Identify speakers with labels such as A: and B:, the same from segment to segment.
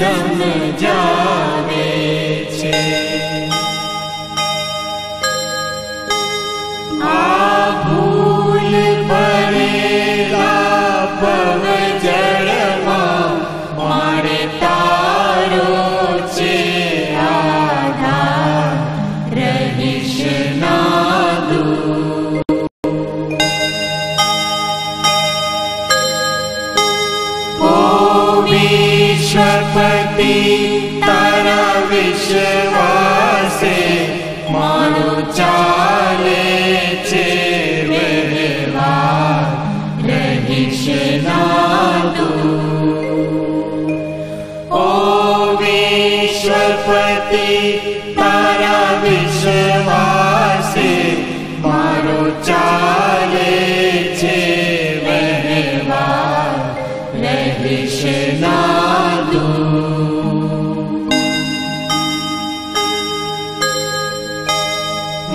A: चम जा विश्वासे मानो चाले चे रज गजेशना ॐ विषपति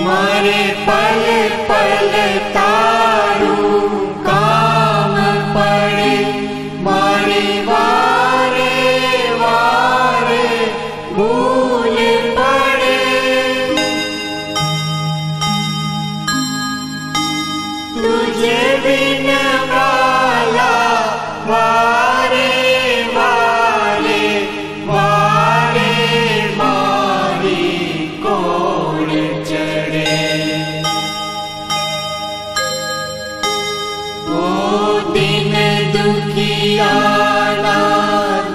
A: मरे पल पल तारू काम पड़े तारु वारे वारे भू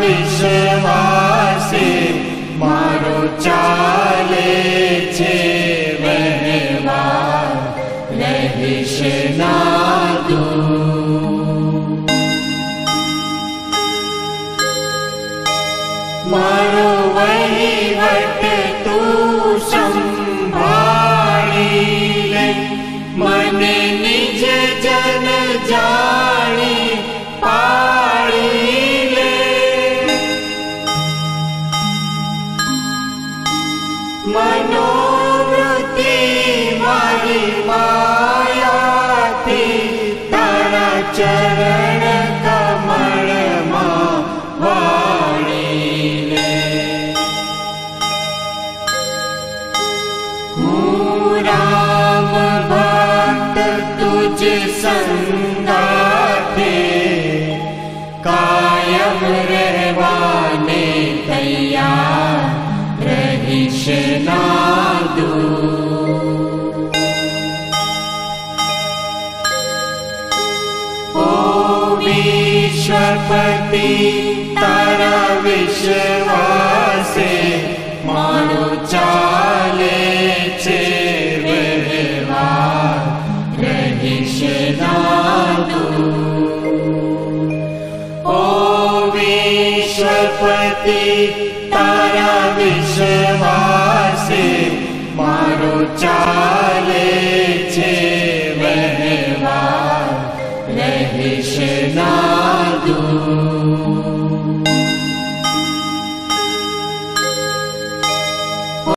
A: विषवासे मारो चाले छे महिषनादो मारो वहवाहिशनादु मा वहिवतम्भा मन निज जन जा विश्वपति तारा विश्व वासे मा वहवा गेशना ओ विश्वपति तारा विश्ववासे मा वहार गेशना